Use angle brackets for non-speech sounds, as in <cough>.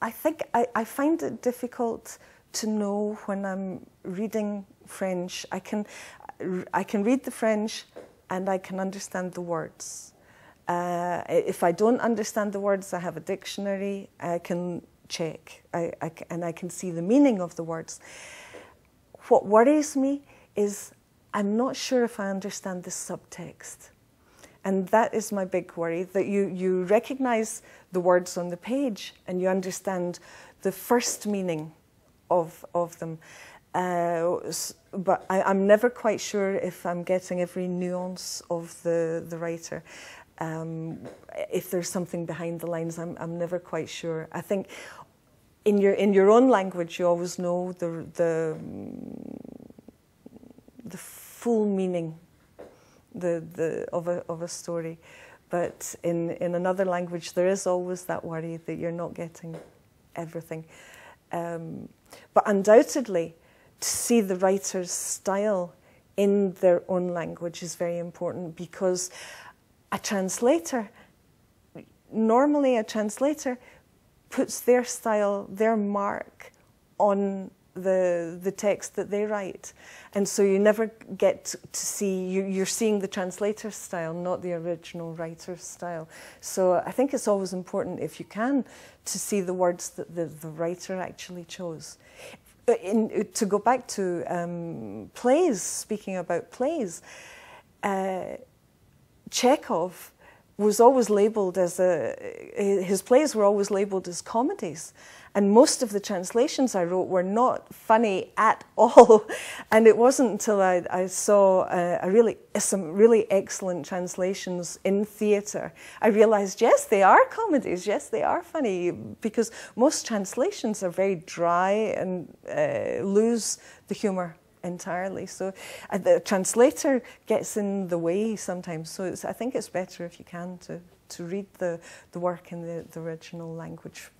I think I, I find it difficult to know when I'm reading French. I can, I can read the French and I can understand the words. Uh, if I don't understand the words, I have a dictionary. I can check I, I, and I can see the meaning of the words. What worries me is I'm not sure if I understand the subtext. And that is my big worry that you, you recognize the words on the page and you understand the first meaning of, of them. Uh, but I, am never quite sure if I'm getting every nuance of the, the writer. Um, if there's something behind the lines, I'm, I'm never quite sure. I think in your in your own language, you always know the the the full meaning the, the of a of a story, but in in another language, there is always that worry that you're not getting everything. Um, but undoubtedly, to see the writer's style in their own language is very important because a translator, normally a translator, puts their style, their mark on the the text that they write, and so you never get to see you, you're seeing the translator's style, not the original writer's style. So I think it's always important, if you can, to see the words that the, the writer actually chose. In, to go back to um, plays, speaking about plays, uh, Chekhov was always labelled as a, his plays were always labelled as comedies. And most of the translations I wrote were not funny at <laughs> all. And it wasn't until I, I saw a, a, really, some really excellent translations in theatre, I realised, yes, they are comedies, yes, they are funny, because most translations are very dry and uh, lose the humour entirely. So uh, the translator gets in the way sometimes. So I think it's better if you can to, to read the, the work in the, the original language